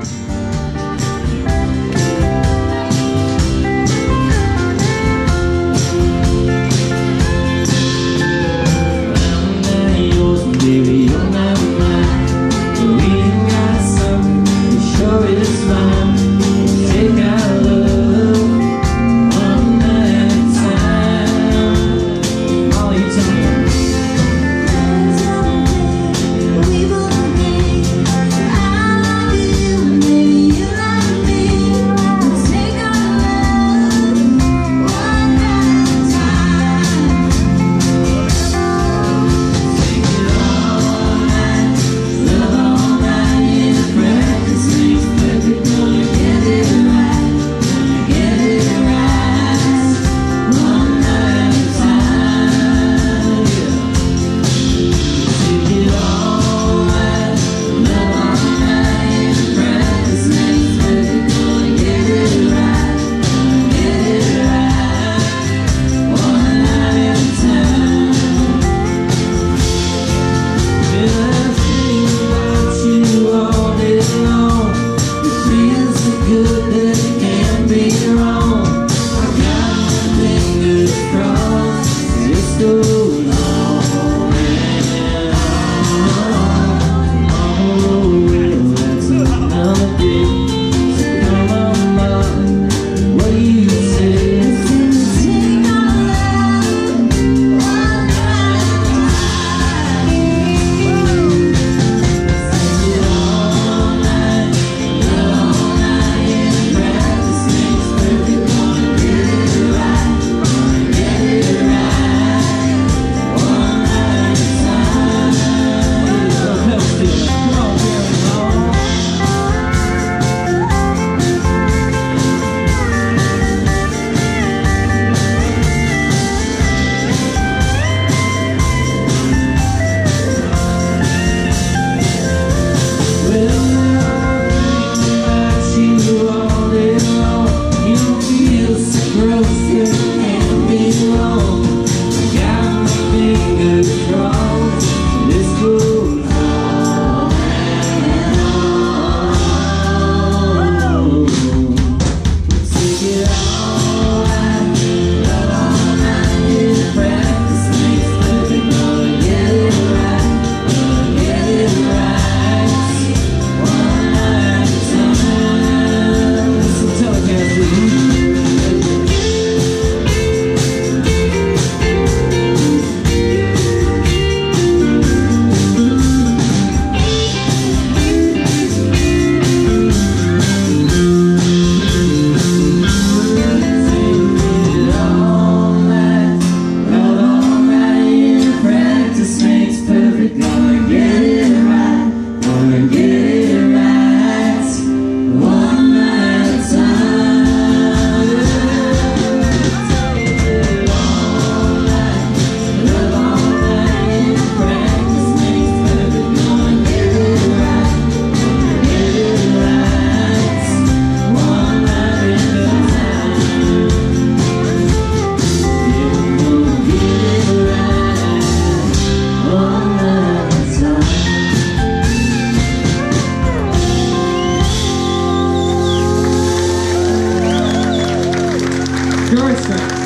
Bye. Прекрасно.